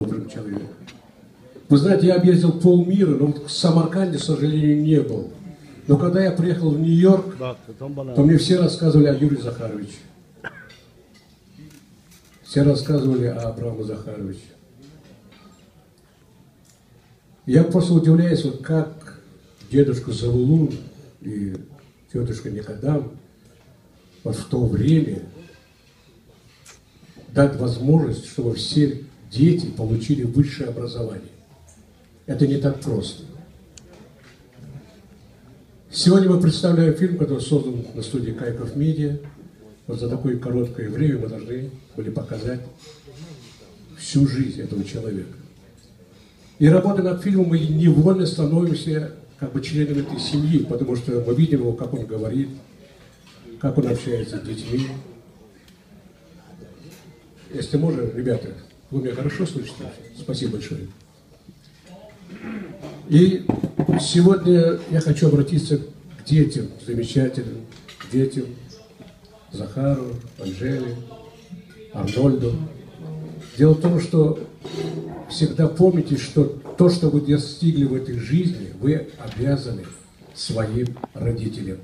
добрым человеком. Вы знаете, я объездил полмира, но в Самарканде, к сожалению, не был. Но когда я приехал в Нью-Йорк, то мне все рассказывали о Юрии Захаровиче. Все рассказывали о Абраму Захаровиче. Я просто удивляюсь, вот как дедушка Завулун и тетушка Никодам вот в то время дать возможность, чтобы все дети получили высшее образование. Это не так просто. Сегодня мы представляем фильм, который создан на студии Кайков Медиа. Вот за такое короткое время мы должны были показать всю жизнь этого человека. И работая над фильмом, мы невольно становимся как бы членами этой семьи, потому что мы видим его, как он говорит, как он общается с детьми. Если можно, ребята, вы меня хорошо слышите? Спасибо большое. И сегодня я хочу обратиться к детям, замечательным детям, Захару, Анжеле, Арнольду. Дело в том, что всегда помните, что то, что вы достигли в этой жизни, вы обязаны своим родителям.